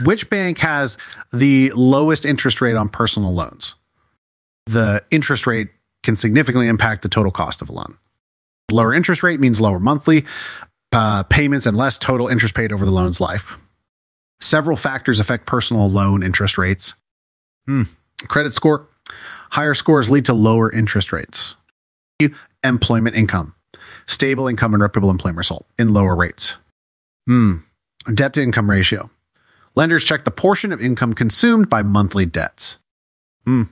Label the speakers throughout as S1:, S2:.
S1: Which bank has the lowest interest rate on personal loans? The interest rate can significantly impact the total cost of a loan. Lower interest rate means lower monthly uh, payments and less total interest paid over the loan's life. Several factors affect personal loan interest rates. Hmm. Credit score. Higher scores lead to lower interest rates. Employment income. Stable income and reputable employment result in lower rates. Hmm. Debt to income ratio. Lenders check the portion of income consumed by monthly debts. Hmm.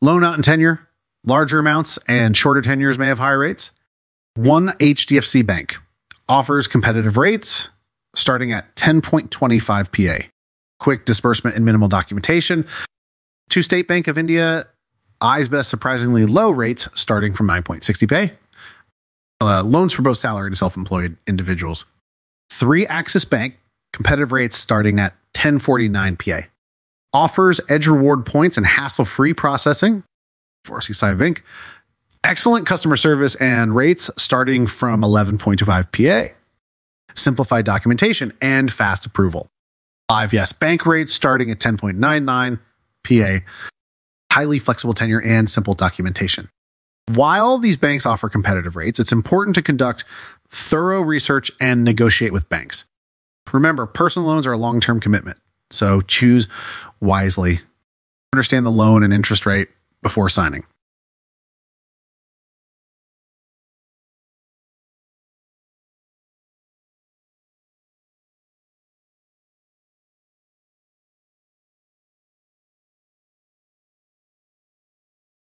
S1: Loan out in tenure. Larger amounts and shorter tenures may have higher rates. One HDFC bank offers competitive rates starting at 10.25 PA. Quick disbursement and minimal documentation. Two State Bank of India eyes best surprisingly low rates starting from 9.60 PA. Uh, loans for both salaried and self-employed individuals. Three Axis Bank competitive rates starting at 1049 PA. Offers edge reward points and hassle-free processing. For Cyber Inc. Excellent customer service and rates starting from 11.25 PA. Simplified documentation and fast approval. Five yes bank rates starting at 10.99 PA. Highly flexible tenure and simple documentation. While these banks offer competitive rates, it's important to conduct thorough research and negotiate with banks. Remember, personal loans are a long term commitment, so choose wisely. Understand the loan and interest rate before signing.